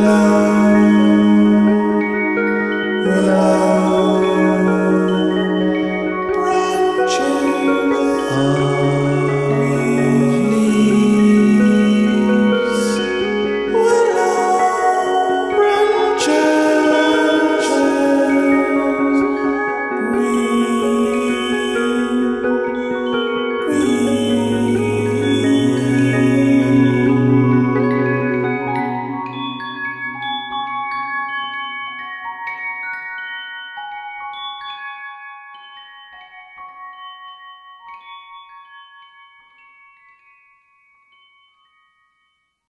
love.